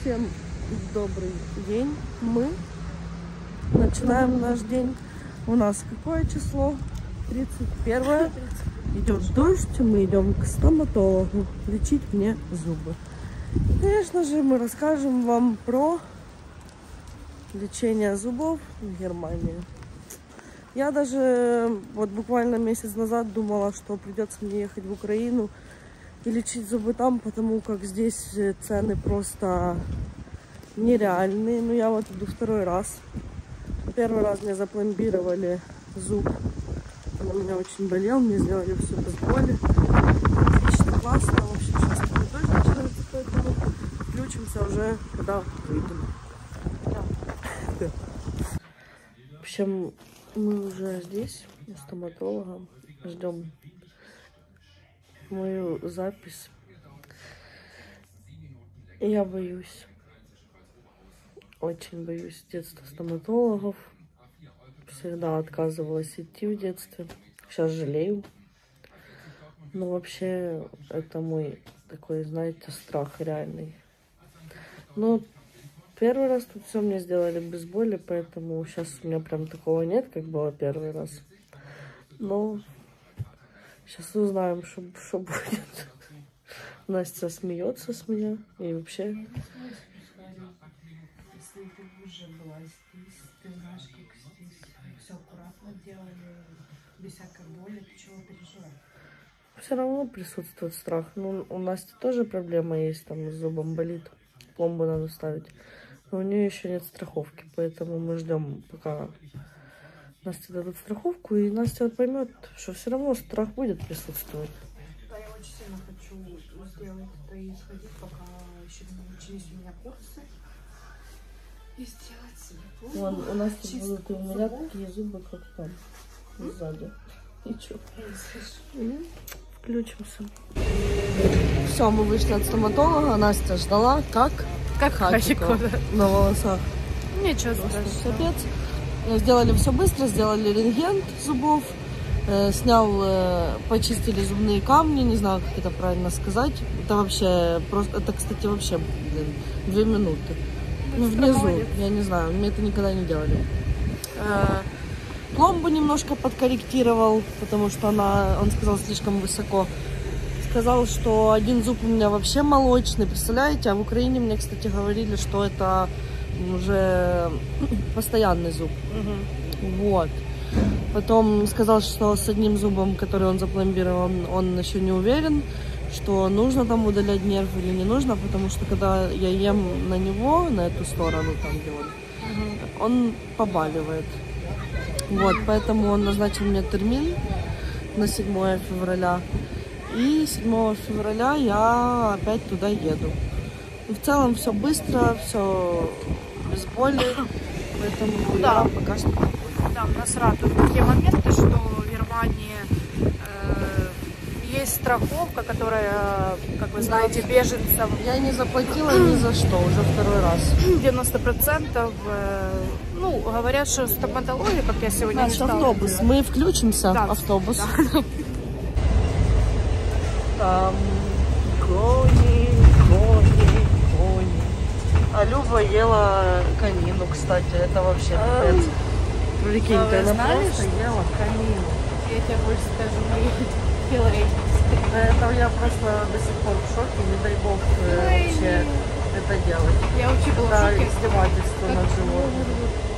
Всем добрый день. Мы начинаем наш день. У нас какое число? 31. Идет дождь, мы идем к стоматологу лечить мне зубы. Конечно же, мы расскажем вам про лечение зубов в Германии. Я даже вот буквально месяц назад думала, что придется мне ехать в Украину и лечить зубы там, потому как здесь цены просто нереальные. Ну, я вот иду второй раз. Первый раз мне запломбировали зуб. Он у меня очень болел, мне сделали все без боли. Отлично, классно. В общем, сейчас дождь начинается, поэтому включимся уже, когда выйдем. В общем, мы уже здесь, у стоматолога. Ждем мою запись. Я боюсь. Очень боюсь детства стоматологов. Всегда отказывалась идти в детстве. Сейчас жалею. Но вообще это мой такой, знаете, страх реальный. Но первый раз тут все мне сделали без боли, поэтому сейчас у меня прям такого нет, как было первый раз. Но Сейчас узнаем, что, что будет. Настя смеется с меня и вообще. Все равно присутствует страх. Ну, у Насти тоже проблема есть, там с зубом болит. Пломбу надо ставить. Но у нее еще нет страховки, поэтому мы ждем, пока Насте дадут страховку, и Настя вот поймет, что все равно страх будет присутствовать. Да, я очень сильно хочу сделать это и сходить, пока еще не начались у меня курсы. И сделать себе пломбу. Вон, у Насти чисто будут у меня зубов. такие зубы, как там, сзади. Ничего. Включимся. Все, мы вышли от стоматолога. Настя ждала, как? Как да. на волосах. Ничего страшного. капец. Э, Сделали все быстро, сделали рентген зубов, э, снял, э, почистили зубные камни, не знаю, как это правильно сказать. Это вообще просто, это, кстати, вообще, блин, две минуты. Ну, внизу, я не знаю, мне это никогда не делали. Э, Пломбу немножко подкорректировал, потому что она, он сказал, слишком высоко. Сказал, что один зуб у меня вообще молочный, представляете? А в Украине мне, кстати, говорили, что это уже постоянный зуб. Вот. Потом сказал, что с одним зубом, который он запломбировал, он, еще не уверен, что нужно там удалять нерв или не нужно, потому что когда я ем на него, на эту сторону, там где он, он побаливает. Вот, поэтому он назначил мне термин на 7 февраля. И 7 февраля я опять туда еду. В целом все быстро, все без боли. Поэтому Да. я пока что Да, нас радуют такие моменты, что в Германии э, есть страховка, которая, как вы знаете, беженцам Я не заплатила ни за что, уже второй раз. 90%. э, ну, говорят, что стоматология, как я сегодня Наш читала, автобус. Мы включимся. Да. Автобус. Там кони, кони, кони. А Люба ела конину, кстати. Это вообще. Прикинь, А вы она знали, просто что- ела конину. я тебе больше скажу, мы филей. Это я просто до сих пор в шоке. Не дай бог э, Ой, вообще не. это делать. Я вообще была в Это шоке. издевательство Как над животным.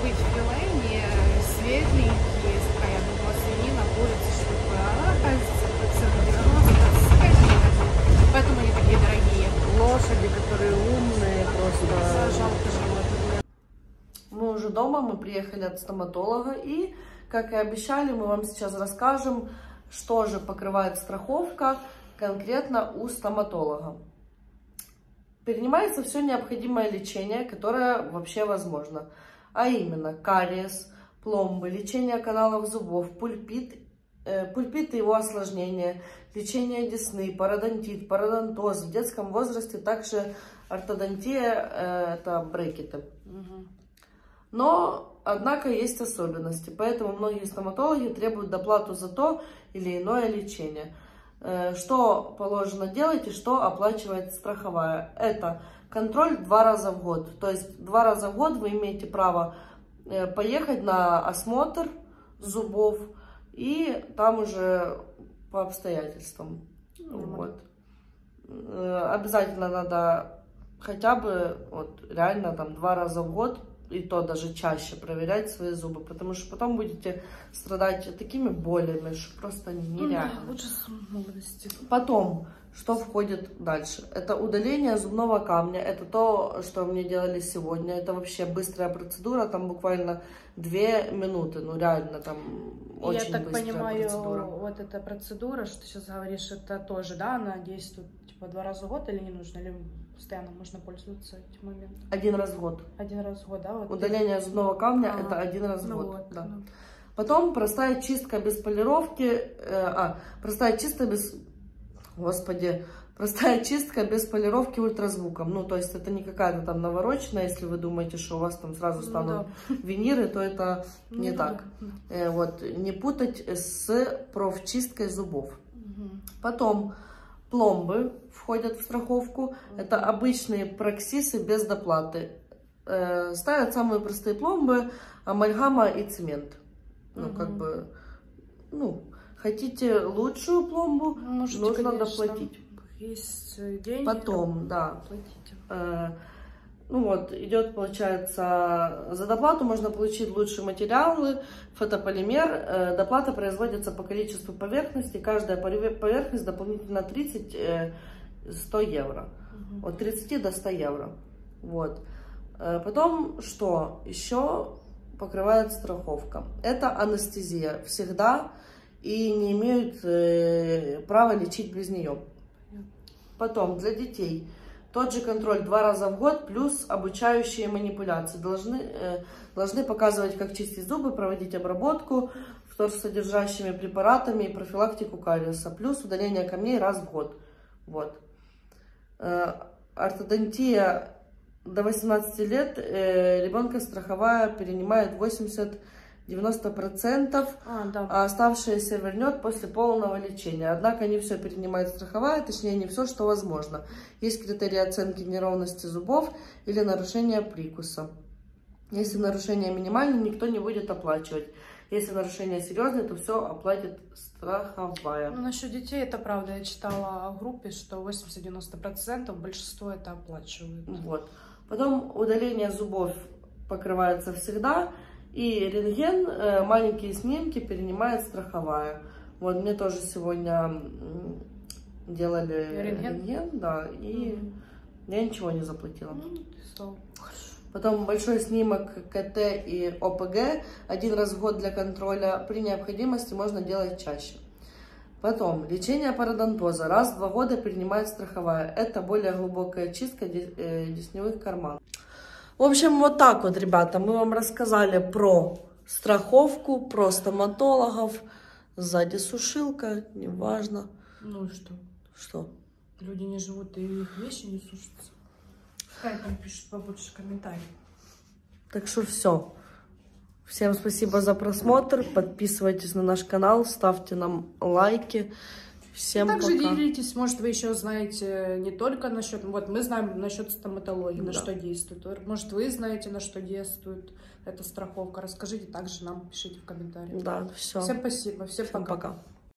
быть филе не светленькие, такая была свинина, курица, что такое. А она, оказывается, по цене 90, свежая. Поэтому они такие дорогие. Лошади, которые умные, просто... Жалко животных. Мы уже дома, мы приехали от стоматолога и, как и обещали, мы вам сейчас расскажем, что же покрывает страховка конкретно у стоматолога. Принимается все необходимое лечение, которое вообще возможно, а именно кариес, пломбы, лечение каналов зубов, пульпит, э, пульпит и его осложнения, лечение десны, пародонтит, пародонтоз. В детском возрасте также ортодонтия, э, это брекеты. Но, однако, есть особенности, поэтому многие стоматологи требуют доплату за то или иное лечение. Э, Что положено делать и что оплачивает страховая? Это контроль два раза в год. То есть два раза в год вы имеете право э, поехать на осмотр зубов и там уже по обстоятельствам. Нормально. Вот. Э, Обязательно надо хотя бы вот реально там два раза в год и то даже чаще проверять свои зубы, потому что потом будете страдать такими болями, что просто нереально. Ну Лучше с молодости. Потом, что входит дальше? Это удаление зубного камня. Это то, что мне делали сегодня. Это вообще быстрая процедура, там буквально две минуты. Ну, реально, там очень Я так быстрая понимаю, процедура. вот эта процедура, что ты сейчас говоришь, это тоже, да, она действует типа два раза в год или не нужно, или постоянно можно пользоваться этим моментом? Один раз в год. Один раз в год, да? Вот ты- Удаление зубного камня А, это один раз в Ну год. вот, да. ну. Потом простая чистка без полировки. э, а, простая чистка без... Господи. Простая чистка без полировки ультразвуком. Ну, то есть это не какая-то там навороченная, если вы думаете, что у вас там сразу Ну станут да. виниры, то это не Ну так. да. Э, вот, не путать с профчисткой зубов. Мгм. Потом пломбы входят в страховку. Это обычные проксисы без доплаты. Э, ставят самые простые пломбы, амальгама и цемент. Ну, как бы, ну, хотите лучшую пломбу, Можете, нужно конечно, доплатить. Есть деньги. Потом, да, Платите. Э, Ну вот, идет, получается, за доплату можно получить лучшие материалы, фотополимер. Э, Доплата производится по количеству поверхностей. Каждая пове- поверхность дополнительно 30 э, 100 евро. Мгм. От 30 до 100 евро. Вот. Э, Потом что? Еще покрывает страховка. Это анестезия. Всегда и не имеют права лечить без нее. Потом для детей тот же контроль два раза в год плюс обучающие манипуляции. Должны, э, должны показывать, как чистить зубы, проводить обработку содержащими препаратами и профилактику кариеса. Плюс удаление камней раз в год. Вот. Э, ортодонтия до 18 лет э, ребенка страховая перенимает 80-90%, А, да. а оставшееся вернет после полного лечения. Однако не все перенимает страховая, точнее не все, что возможно. Есть критерии оценки неровности зубов или нарушения прикуса. Если нарушение минимальное, никто не будет оплачивать. Если нарушение серьезное, то все оплатит страховая. Ну, насчет детей, это правда. Я читала в группе, что 80-90% большинство это оплачивают. Вот. Потом удаление зубов покрывается всегда. И рентген, э, маленькие снимки перенимает страховая. Вот мне тоже сегодня делали Рентген? рентген, да, и Мгм. я ничего не заплатила. Слава. Потом большой снимок КТ и ОПГ один раз в год для контроля. При необходимости можно делать чаще. Потом лечение пародонтоза. Раз в два года принимает страховая. Это более глубокая чистка э, десневых карманов. В общем, вот так вот, ребята, мы вам рассказали про страховку, про стоматологов. Сзади сушилка, неважно, Ну и что? что. Люди не живут, и их вещи не сушатся. Пускай там пишут побольше комментариев. Так что все. Всем спасибо за просмотр. Подписывайтесь на наш канал, ставьте нам лайки. Всем Также пока. делитесь, может, вы еще знаете не только насчет... Вот мы знаем насчет стоматологии, на Да. что действует. Может, вы знаете, на что действует эта страховка. Расскажите также нам, пишите в комментариях. Да, все. Всем спасибо, всем, Всем пока. пока.